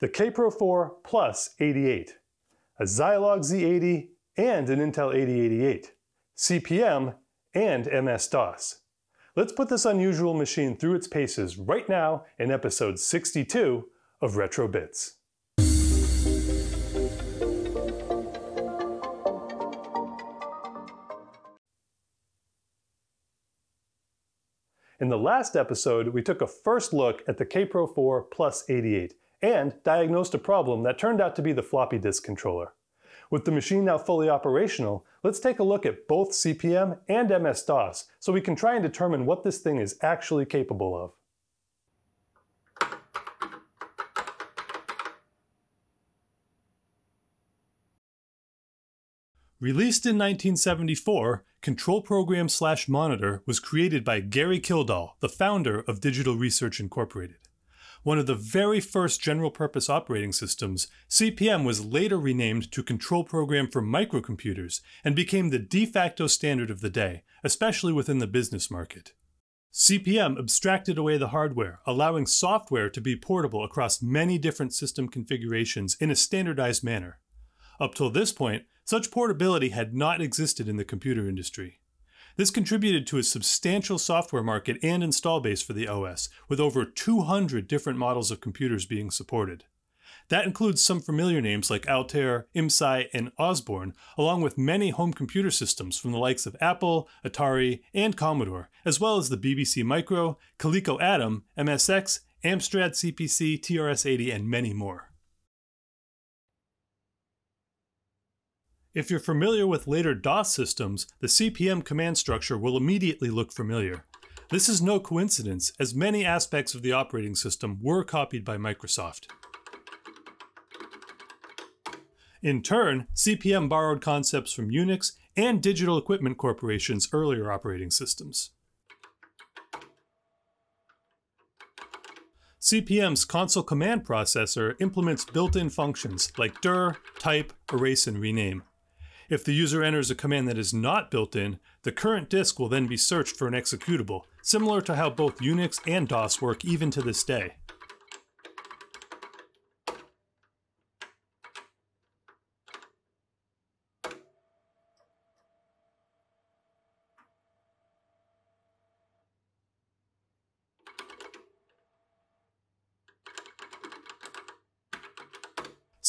the Kaypro 4 Plus 88, a Zilog Z80 and an Intel 8088, CP/M and MS-DOS. Let's put this unusual machine through its paces right now in episode 62 of Retro Bits. In the last episode, we took a first look at the Kaypro 4 Plus 88 and diagnosed a problem that turned out to be the floppy disk controller. With the machine now fully operational, let's take a look at both CP/M and MS-DOS so we can try and determine what this thing is actually capable of. Released in 1974, Control Program Slash Monitor was created by Gary Kildall, the founder of Digital Research Incorporated. One of the very first general purpose operating systems, CP/M was later renamed to Control Program for Microcomputers and became the de facto standard of the day, especially within the business market. CP/M abstracted away the hardware, allowing software to be portable across many different system configurations in a standardized manner. Up till this point, such portability had not existed in the computer industry. This contributed to a substantial software market and install base for the OS, with over 200 different models of computers being supported. That includes some familiar names like Altair, IMSAI, and Osborne, along with many home computer systems from the likes of Apple, Atari, and Commodore, as well as the BBC Micro, Coleco Adam, MSX, Amstrad CPC, TRS-80, and many more. If you're familiar with later DOS systems, the CP/M command structure will immediately look familiar. This is no coincidence, as many aspects of the operating system were copied by Microsoft. In turn, CP/M borrowed concepts from Unix and Digital Equipment Corporation's earlier operating systems. CP/M's console command processor implements built-in functions like dir, type, erase, and rename. If the user enters a command that is not built in, the current disk will then be searched for an executable, similar to how both Unix and DOS work even to this day.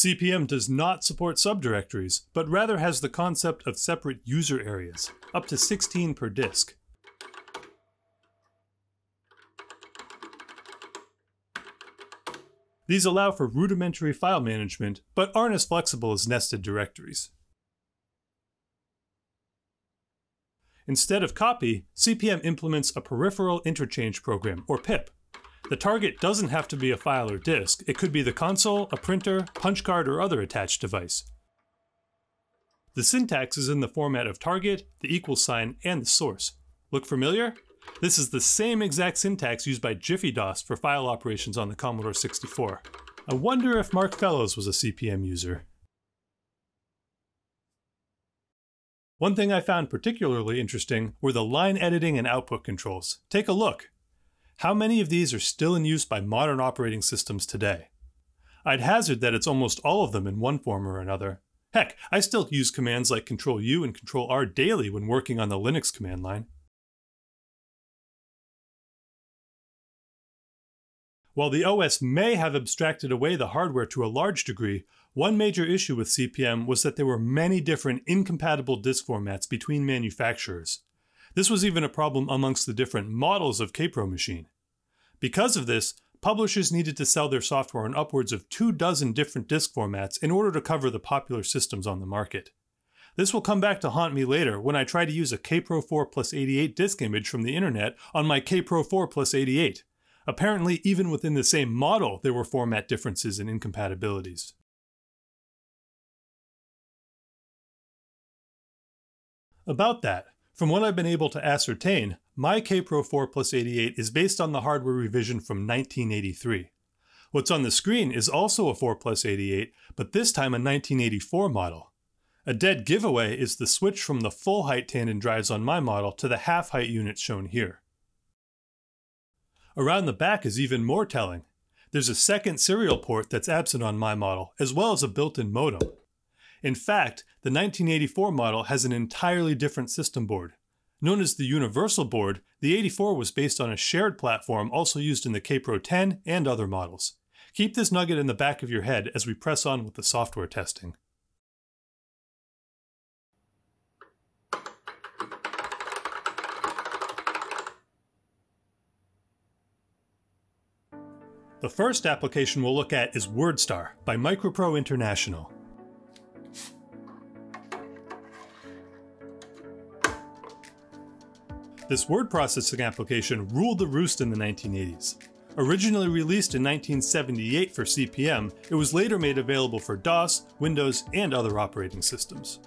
CP/M does not support subdirectories, but rather has the concept of separate user areas, up to 16 per disk. These allow for rudimentary file management, but aren't as flexible as nested directories. Instead of copy, CP/M implements a peripheral interchange program, or PIP, the target doesn't have to be a file or disk. It could be the console, a printer, punch card, or other attached device. The syntax is in the format of target, the equal sign, and the source. Look familiar? This is the same exact syntax used by Jiffy DOS for file operations on the Commodore 64. I wonder if Mark Fellows was a CP/M user. One thing I found particularly interesting were the line editing and output controls. Take a look. How many of these are still in use by modern operating systems today? I'd hazard that it's almost all of them in one form or another. Heck, I still use commands like Control U and Control R daily when working on the Linux command line. While the OS may have abstracted away the hardware to a large degree, one major issue with CP/M was that there were many different incompatible disk formats between manufacturers. This was even a problem amongst the different models of Kaypro machine. Because of this, publishers needed to sell their software in upwards of two dozen different disk formats in order to cover the popular systems on the market. This will come back to haunt me later when I try to use a Kaypro 4 plus 88 disk image from the internet on my Kaypro 4 plus 88. Apparently, even within the same model, there were format differences and incompatibilities. About that, from what I've been able to ascertain, my Kaypro 4 Plus 88 is based on the hardware revision from 1983. What's on the screen is also a 4 Plus 88, but this time a 1984 model. A dead giveaway is the switch from the full height tandem drives on my model to the half height units shown here. Around the back is even more telling. There's a second serial port that's absent on my model, as well as a built-in modem. In fact, the 1984 model has an entirely different system board. Known as the Universal board, the 84 was based on a shared platform also used in the Kaypro 10 and other models. Keep this nugget in the back of your head as we press on with the software testing. The first application we'll look at is WordStar by Micropro International. This word processing application ruled the roost in the 1980s. Originally released in 1978 for CP/M, it was later made available for DOS, Windows, and other operating systems.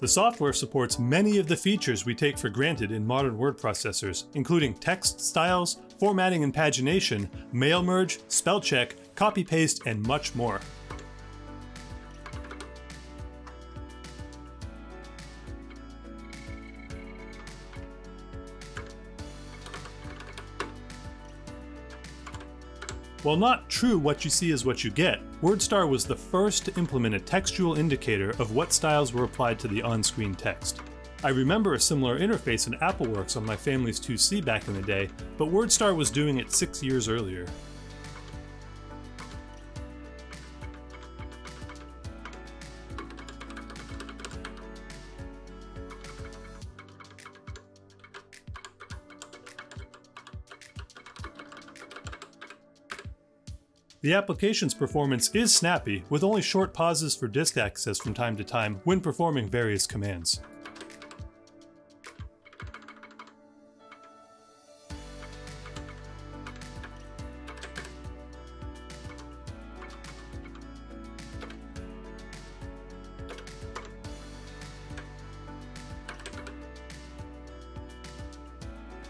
The software supports many of the features we take for granted in modern word processors, including text styles, formatting and pagination, mail merge, spell check, copy paste, and much more. While not true what you see is what you get, WordStar was the first to implement a textual indicator of what styles were applied to the on-screen text. I remember a similar interface in AppleWorks on my family's 2C back in the day, but WordStar was doing it six years earlier. The application's performance is snappy, with only short pauses for disk access from time to time when performing various commands.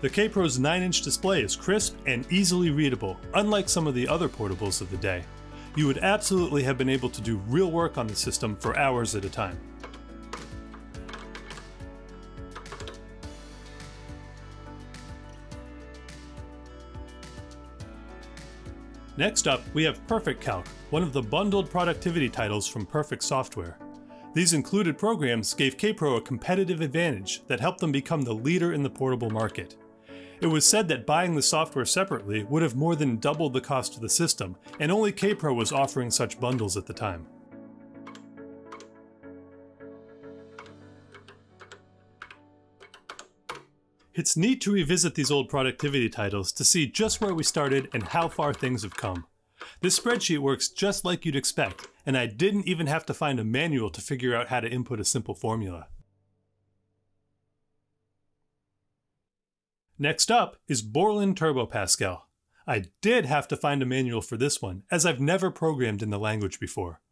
The Kaypro's 9-inch display is crisp and easily readable, unlike some of the other portables of the day. You would absolutely have been able to do real work on the system for hours at a time. Next up, we have Perfect Calc, one of the bundled productivity titles from Perfect Software. These included programs gave Kaypro a competitive advantage that helped them become the leader in the portable market. It was said that buying the software separately would have more than doubled the cost of the system, and only Kaypro was offering such bundles at the time. It's neat to revisit these old productivity titles to see just where we started and how far things have come. This spreadsheet works just like you'd expect, and I didn't even have to find a manual to figure out how to input a simple formula. Next up is Borland Turbo Pascal. I did have to find a manual for this one, as I've never programmed in the language before.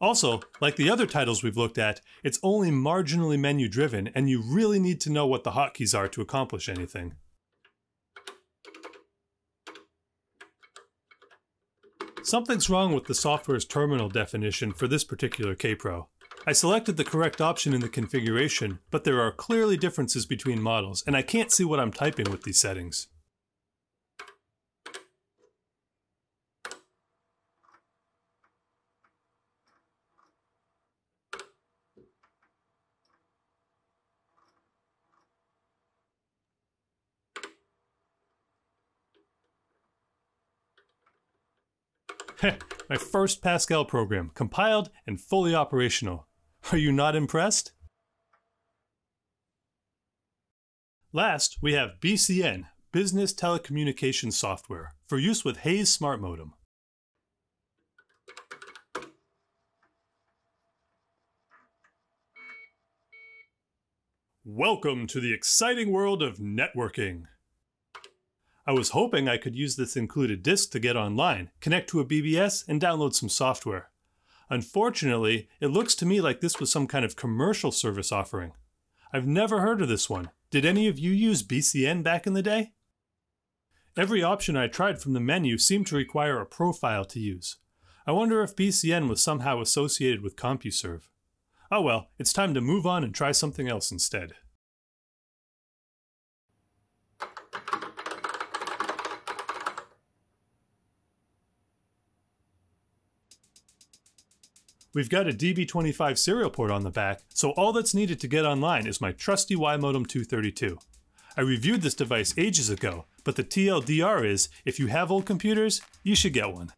Also, like the other titles we've looked at, it's only marginally menu driven and you really need to know what the hotkeys are to accomplish anything. Something's wrong with the software's terminal definition for this particular Kaypro. I selected the correct option in the configuration, but there are clearly differences between models, and I can't see what I'm typing with these settings. My first Pascal program, compiled and fully operational. Are you not impressed? Last, we have BCN, Business Telecommunications Software, for use with Hayes Smart Modem. Welcome to the exciting world of networking. I was hoping I could use this included disk to get online, connect to a BBS, and download some software. Unfortunately, it looks to me like this was some kind of commercial service offering. I've never heard of this one. Did any of you use BCN back in the day? Every option I tried from the menu seemed to require a profile to use. I wonder if BCN was somehow associated with CompuServe. Oh well, it's time to move on and try something else instead. We've got a DB25 serial port on the back, so all that's needed to get online is my trusty WiModem 232. I reviewed this device ages ago, but the TLDR is, if you have old computers, you should get one.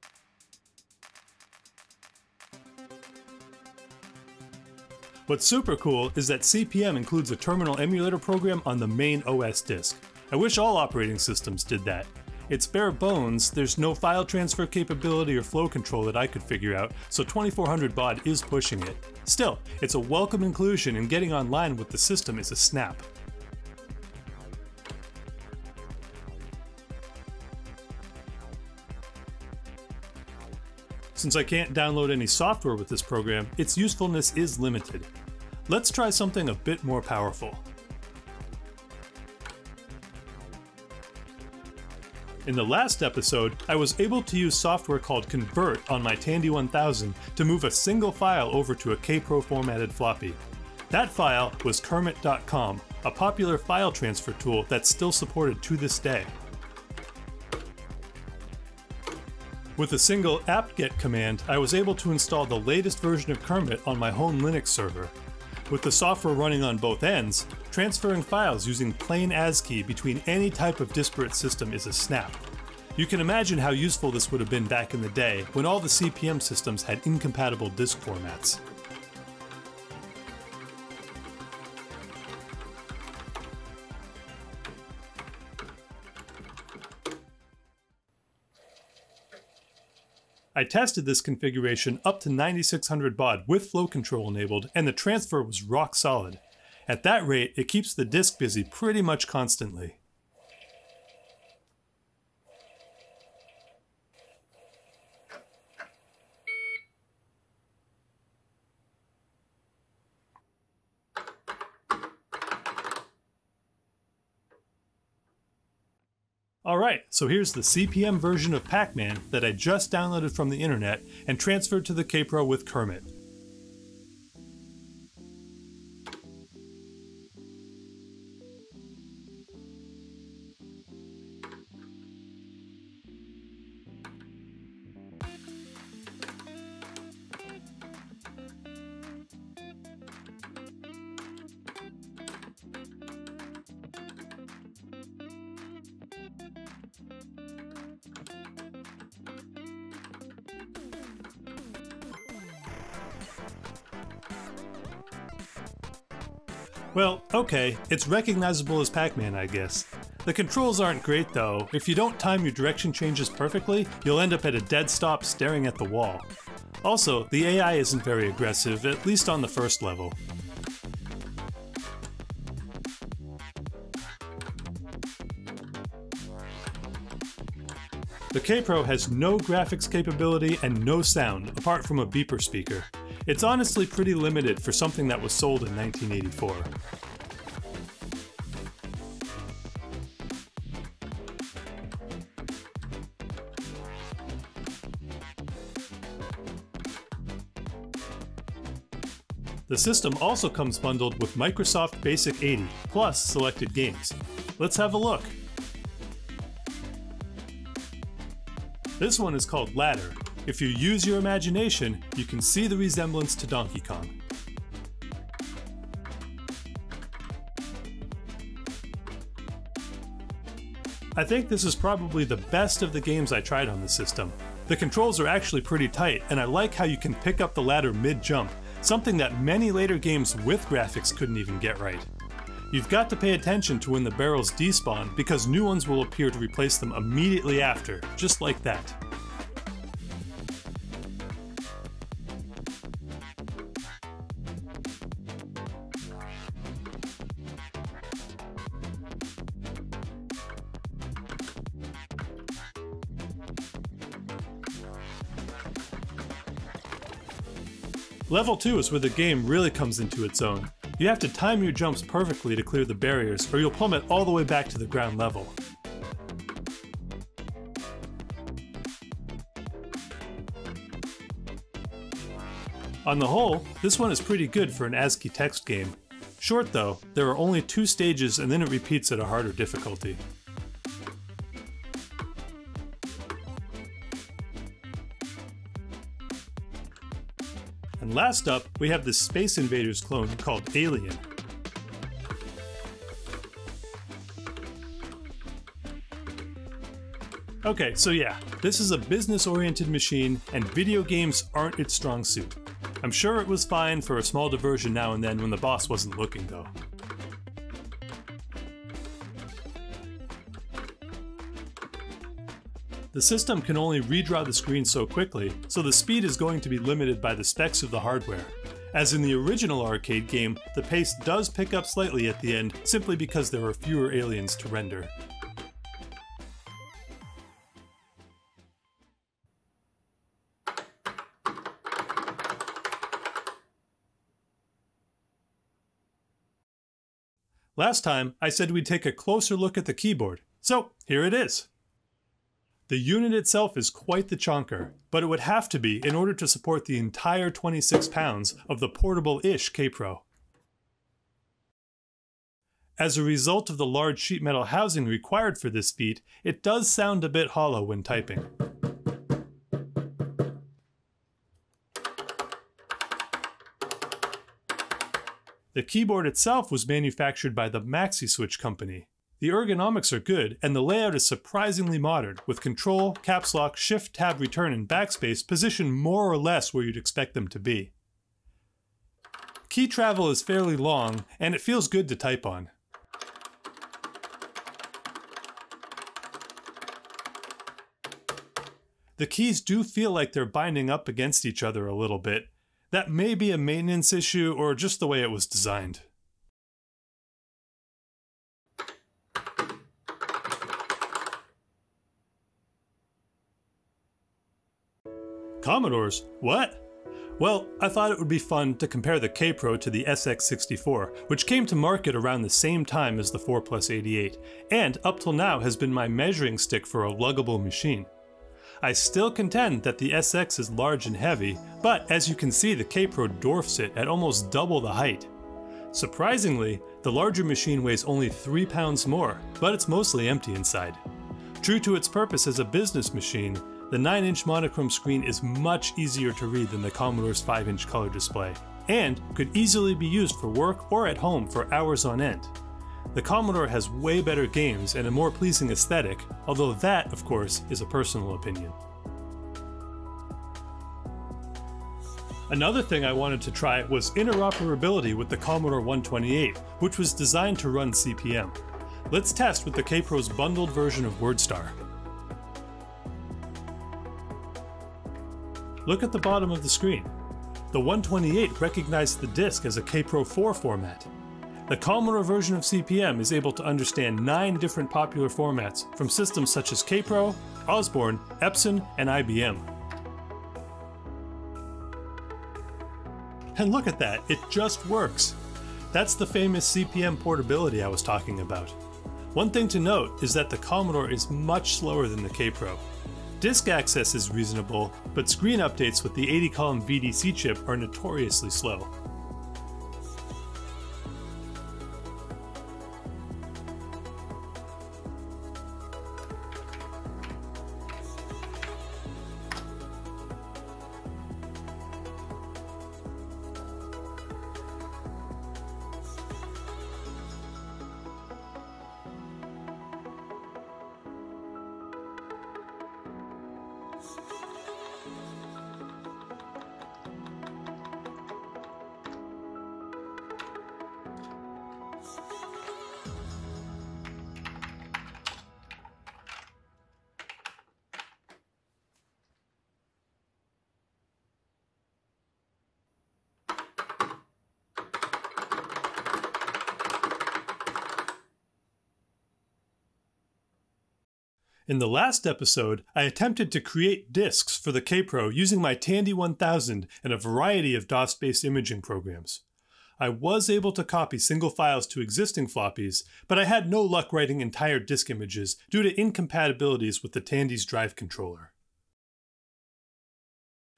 What's super cool is that CP/M includes a terminal emulator program on the main OS disk. I wish all operating systems did that. It's bare bones, there's no file transfer capability or flow control that I could figure out, so 2400 baud is pushing it. Still, it's a welcome inclusion and getting online with the system is a snap. Since I can't download any software with this program, its usefulness is limited. Let's try something a bit more powerful. In the last episode, I was able to use software called Convert on my Tandy 1000 to move a single file over to a Kaypro formatted floppy. That file was Kermit.com, a popular file transfer tool that's still supported to this day. With a single apt-get command, I was able to install the latest version of Kermit on my home Linux server. With the software running on both ends, transferring files using plain ASCII between any type of disparate system is a snap. You can imagine how useful this would have been back in the day when all the CP/M systems had incompatible disk formats. I tested this configuration up to 9600 baud with flow control enabled and the transfer was rock solid. At that rate, it keeps the disk busy pretty much constantly. Alright, so here's the CP/M version of Pac-Man that I just downloaded from the internet and transferred to the Kaypro with Kermit. It's recognizable as Pac-Man, I guess. The controls aren't great though. If you don't time your direction changes perfectly, you'll end up at a dead stop staring at the wall. Also, the AI isn't very aggressive, at least on the first level. The Kaypro has no graphics capability and no sound, apart from a beeper speaker. It's honestly pretty limited for something that was sold in 1984. The system also comes bundled with Microsoft Basic 80, plus selected games. Let's have a look. This one is called Ladder, if you use your imagination, you can see the resemblance to Donkey Kong. I think this is probably the best of the games I tried on the system. The controls are actually pretty tight, and I like how you can pick up the ladder mid-jump, something that many later games with graphics couldn't even get right. You've got to pay attention to when the barrels despawn because new ones will appear to replace them immediately after, just like that. Level 2 is where the game really comes into its own. You have to time your jumps perfectly to clear the barriers, or you'll plummet all the way back to the ground level. On the whole, this one is pretty good for an ASCII text game. Short though, there are only two stages and then it repeats at a harder difficulty. And last up, we have the Space Invaders clone called Alien. Okay, so yeah, this is a business oriented machine, and video games aren't its strong suit. I'm sure it was fine for a small diversion now and then when the boss wasn't looking, though. The system can only redraw the screen so quickly, so the speed is going to be limited by the specs of the hardware. As in the original arcade game, the pace does pick up slightly at the end simply because there are fewer aliens to render. Last time, I said we'd take a closer look at the keyboard, so here it is. The unit itself is quite the chonker, but it would have to be in order to support the entire 26 pounds of the portable-ish Kaypro. As a result of the large sheet metal housing required for this feat, it does sound a bit hollow when typing. The keyboard itself was manufactured by the Maxi Switch company. The ergonomics are good, and the layout is surprisingly modern, with Control, Caps Lock, Shift, Tab, Return, and Backspace positioned more or less where you'd expect them to be. Key travel is fairly long, and it feels good to type on. The keys do feel like they're binding up against each other a little bit, that may be a maintenance issue or just the way it was designed. Commodores? What? Well, I thought it would be fun to compare the Kaypro to the SX64, which came to market around the same time as the 4 Plus 88, and up till now has been my measuring stick for a luggable machine. I still contend that the SX is large and heavy, but as you can see the Kaypro dwarfs it at almost double the height. Surprisingly, the larger machine weighs only 3 pounds more, but it's mostly empty inside. True to its purpose as a business machine, the 9-inch monochrome screen is much easier to read than the Commodore's 5-inch color display, and could easily be used for work or at home for hours on end. The Commodore has way better games and a more pleasing aesthetic, although that, of course, is a personal opinion. Another thing I wanted to try was interoperability with the Commodore 128, which was designed to run CP/M. Let's test with the Kaypro's bundled version of WordStar. Look at the bottom of the screen. The 128 recognized the disk as a Kaypro 4 format, the Commodore version of CP/M is able to understand nine different popular formats from systems such as Kaypro, Osborne, Epson, and IBM. And look at that, it just works! That's the famous CP/M portability I was talking about. One thing to note is that the Commodore is much slower than the Kaypro. Disk access is reasonable, but screen updates with the 80 column VDC chip are notoriously slow. In the last episode, I attempted to create disks for the Kaypro using my Tandy 1000 and a variety of DOS-based imaging programs. I was able to copy single files to existing floppies, but I had no luck writing entire disk images due to incompatibilities with the Tandy's drive controller.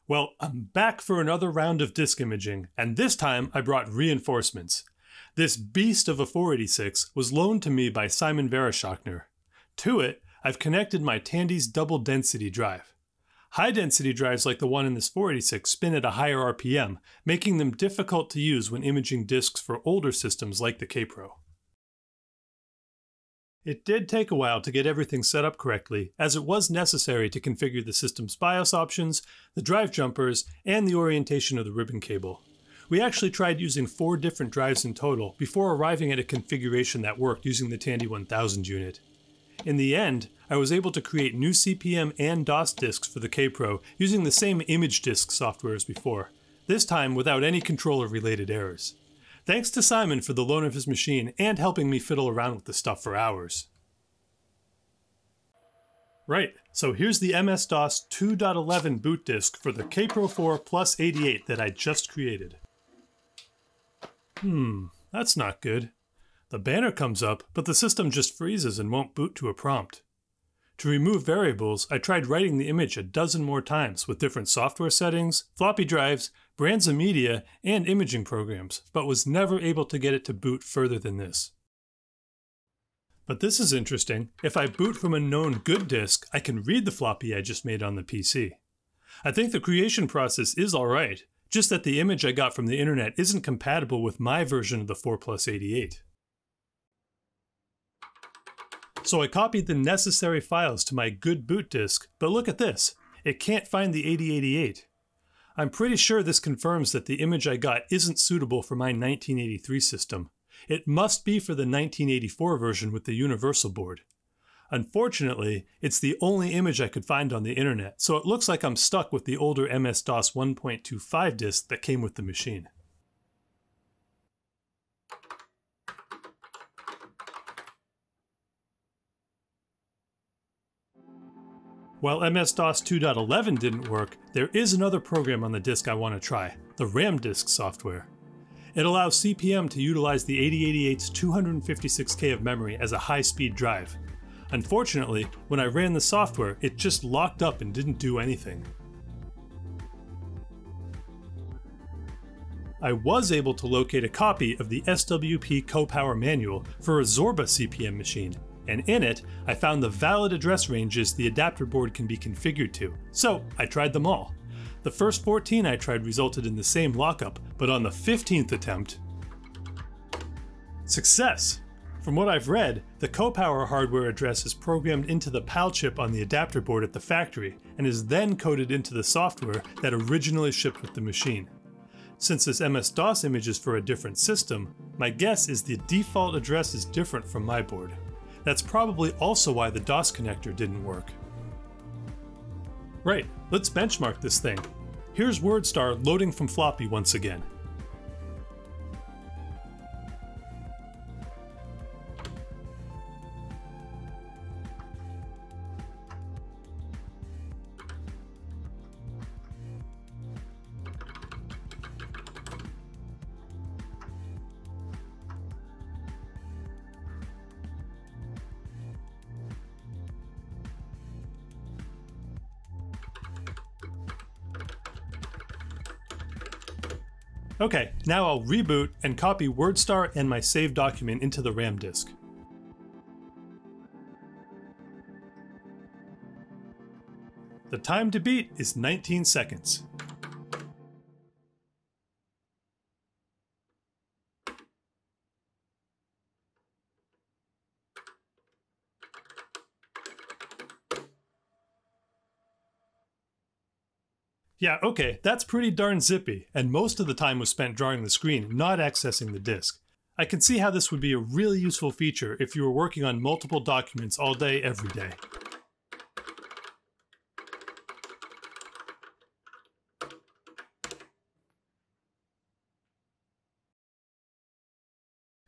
Well, I'm back for another round of disk imaging, and this time I brought reinforcements. This beast of a 486 was loaned to me by Simon Vereshchagner. To it, I've connected my Tandy's double density drive. High density drives like the one in this 486 spin at a higher RPM, making them difficult to use when imaging disks for older systems like the Kaypro. It did take a while to get everything set up correctly, as it was necessary to configure the system's BIOS options, the drive jumpers, and the orientation of the ribbon cable. We actually tried using four different drives in total before arriving at a configuration that worked using the Tandy 1000 unit. In the end, I was able to create new CP/M and DOS disks for the Kaypro using the same image disk software as before, this time without any controller related errors. Thanks to Simon for the loan of his machine and helping me fiddle around with the stuff for hours. Right, so here's the MS-DOS 2.11 boot disk for the Kaypro 4 Plus 88 that I just created. Hmm, that's not good. The banner comes up, but the system just freezes and won't boot to a prompt. To remove variables, I tried writing the image a dozen more times with different software settings, floppy drives, brands of media, and imaging programs, but was never able to get it to boot further than this. But this is interesting. If I boot from a known good disk, I can read the floppy I just made on the PC. I think the creation process is alright, just that the image I got from the internet isn't compatible with my version of the 4 plus 88. So I copied the necessary files to my good boot disk, but look at this. It can't find the 8088. I'm pretty sure this confirms that the image I got isn't suitable for my 1983 system. It must be for the 1984 version with the universal board. Unfortunately, it's the only image I could find on the internet, so it looks like I'm stuck with the older MS-DOS 1.25 disk that came with the machine. While MS-DOS 2.11 didn't work, there is another program on the disk I want to try, the RamDisk software. It allows CP/M to utilize the 8088's 256K of memory as a high-speed drive. Unfortunately, when I ran the software, it just locked up and didn't do anything. I was able to locate a copy of the SWP CoPower manual for a Zorba CP/M machine, and in it, I found the valid address ranges the adapter board can be configured to, so I tried them all. The first 14 I tried resulted in the same lockup, but on the 15th attempt, success! From what I've read, the CoPower hardware address is programmed into the PAL chip on the adapter board at the factory, and is then coded into the software that originally shipped with the machine. Since this MS-DOS image is for a different system, my guess is the default address is different from my board. That's probably also why the DOS connector didn't work. Right, let's benchmark this thing. Here's WordStar loading from floppy once again. Now I'll reboot and copy WordStar and my saved document into the RAM disk. The time to beat is 19 seconds. Yeah, okay, that's pretty darn zippy, and most of the time was spent drawing the screen, not accessing the disk. I can see how this would be a really useful feature if you were working on multiple documents all day, every day.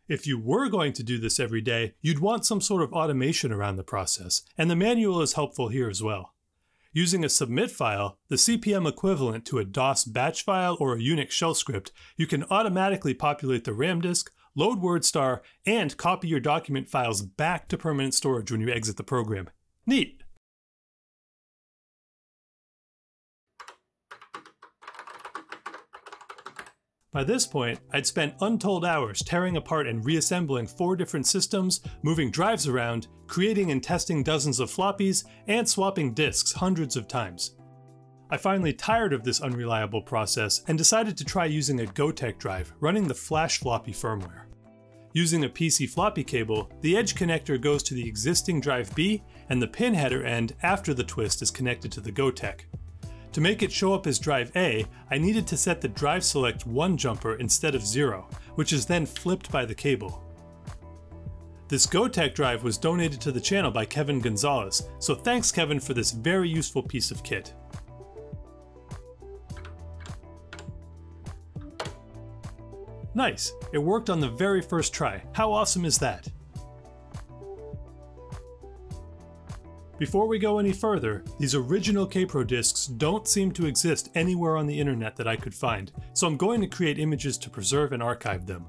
If you were going to do this every day, you'd want some sort of automation around the process, and the manual is helpful here as well. Using a submit file, the CP/M equivalent to a DOS batch file or a Unix shell script, you can automatically populate the RAM disk, load WordStar, and copy your document files back to permanent storage when you exit the program. Neat! By this point, I'd spent untold hours tearing apart and reassembling four different systems, moving drives around, creating and testing dozens of floppies, and swapping disks hundreds of times. I finally tired of this unreliable process and decided to try using a Gotek drive running the flash floppy firmware. Using a PC floppy cable, the edge connector goes to the existing drive B and the pin header end after the twist is connected to the Gotek. To make it show up as drive A, I needed to set the drive select 1 jumper instead of 0, which is then flipped by the cable. This Gotek drive was donated to the channel by Kevin Gonzalez, so thanks Kevin for this very useful piece of kit. Nice, it worked on the very first try. How awesome is that? Before we go any further, these original Kaypro discs don't seem to exist anywhere on the internet that I could find, so I'm going to create images to preserve and archive them.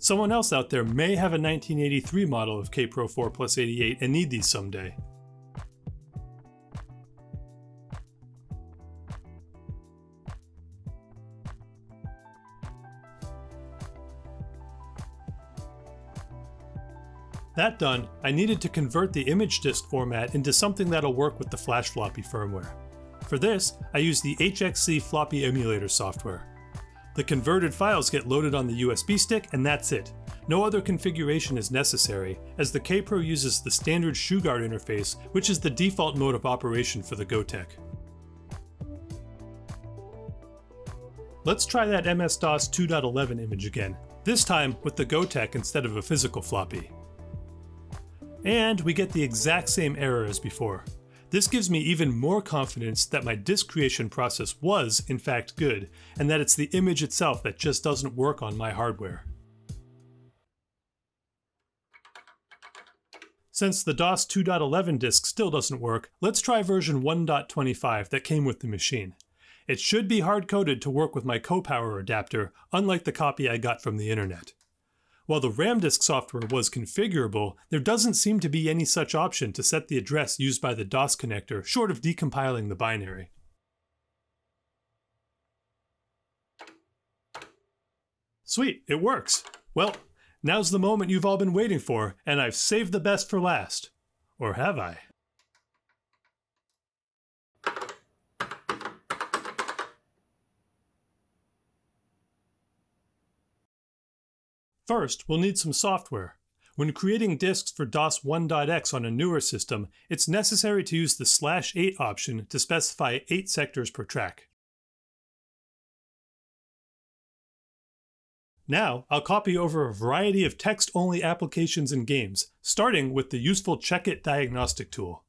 Someone else out there may have a 1983 model of Kaypro 4 Plus 88 and need these someday. That done, I needed to convert the image disk format into something that'll work with the flash floppy firmware. For this, I used the HXC floppy emulator software. The converted files get loaded on the USB stick and that's it. No other configuration is necessary, as the Kaypro uses the standard Shugart interface, which is the default mode of operation for the Gotek. Let's try that MS-DOS 2.11 image again, this time with the Gotek instead of a physical floppy. And we get the exact same error as before. This gives me even more confidence that my disk creation process was, in fact, good, and that it's the image itself that just doesn't work on my hardware. Since the DOS 2.11 disk still doesn't work, let's try version 1.25 that came with the machine. It should be hard-coded to work with my CoPower adapter, unlike the copy I got from the internet. While the RAM disk software was configurable, there doesn't seem to be any such option to set the address used by the DOS connector, short of decompiling the binary. Sweet, it works. Well, now's the moment you've all been waiting for, and I've saved the best for last. Or have I? First, we'll need some software. When creating disks for DOS 1.x on a newer system, it's necessary to use the slash 8 option to specify 8 sectors per track. Now, I'll copy over a variety of text-only applications and games, starting with the useful Checkit diagnostic tool.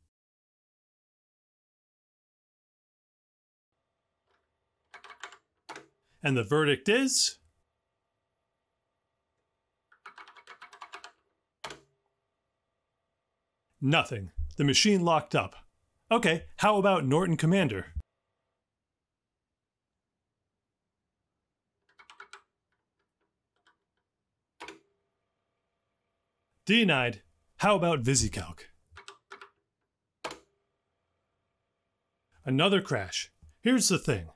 And the verdict is... Nothing. The machine locked up. Okay, how about Norton Commander? Denied. How about VisiCalc? Another crash. Here's the thing.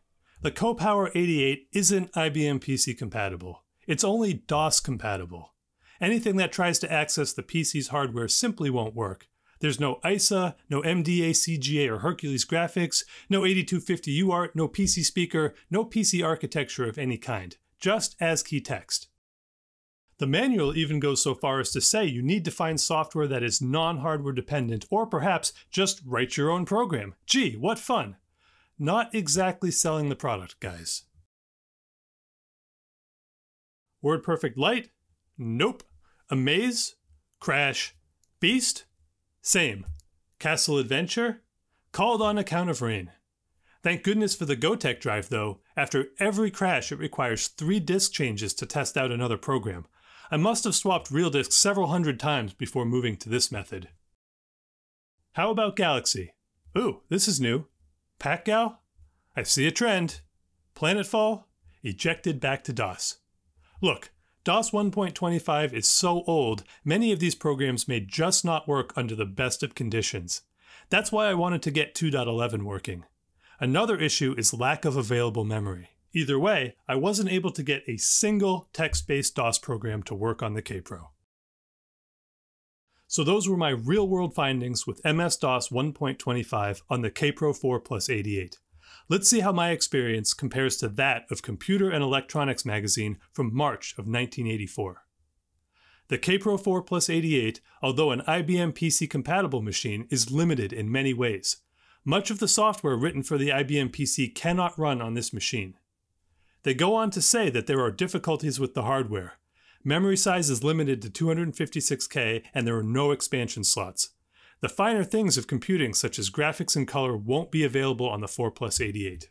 The CoPower 88 isn't IBM PC compatible. It's only DOS compatible. Anything that tries to access the PC's hardware simply won't work, there's no ISA, no MDA, CGA, or Hercules graphics, no 8250 UART, no PC speaker, no PC architecture of any kind, just ASCII text. The manual even goes so far as to say you need to find software that is non-hardware dependent, or perhaps just write your own program. Gee, what fun! Not exactly selling the product, guys. WordPerfect Lite? Nope. Amaze? Crash? Beast? Same. Castle Adventure? Called on account of rain. Thank goodness for the Gotek drive though, after every crash it requires three disk changes to test out another program. I must have swapped real disks several hundred times before moving to this method. How about Galaxy? Ooh, this is new. PackGal? I see a trend. Planetfall? Ejected back to DOS. Look, DOS 1.25 is so old, many of these programs may just not work under the best of conditions. That's why I wanted to get 2.11 working. Another issue is lack of available memory. Either way, I wasn't able to get a single text-based DOS program to work on the Kaypro. So those were my real-world findings with MS-DOS 1.25 on the Kaypro 4 plus 88. Let's see how my experience compares to that of Computer and Electronics magazine from March of 1984. The Kaypro 4 Plus 88, although an IBM PC compatible machine, is limited in many ways. Much of the software written for the IBM PC cannot run on this machine. They go on to say that there are difficulties with the hardware. Memory size is limited to 256K and there are no expansion slots. The finer things of computing, such as graphics and color, won't be available on the 4 Plus 88.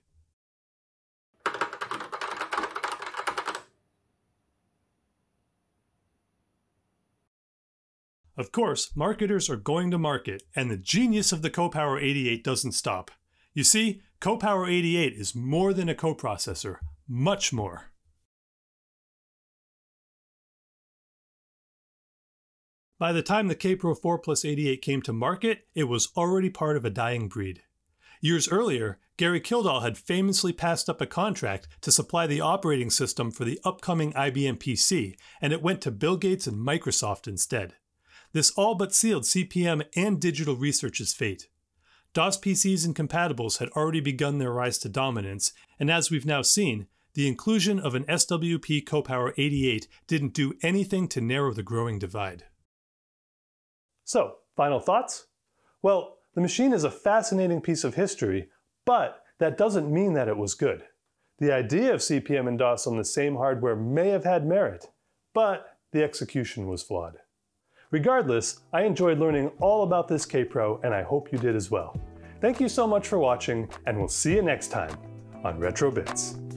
Of course, marketers are going to market, and the genius of the CoPower 88 doesn't stop. You see, CoPower 88 is more than a coprocessor, much more. By the time the Kaypro 4 Plus 88 came to market, it was already part of a dying breed. Years earlier, Gary Kildall had famously passed up a contract to supply the operating system for the upcoming IBM PC, and it went to Bill Gates and Microsoft instead. This all but sealed CP/M and digital research's fate. DOS PCs and compatibles had already begun their rise to dominance, and as we've now seen, the inclusion of an SWP CoPower 88 didn't do anything to narrow the growing divide. So, final thoughts? Well, the machine is a fascinating piece of history, but that doesn't mean that it was good. The idea of CP/M and DOS on the same hardware may have had merit, but the execution was flawed. Regardless, I enjoyed learning all about this Kaypro and I hope you did as well. Thank you so much for watching and we'll see you next time on RetroBits.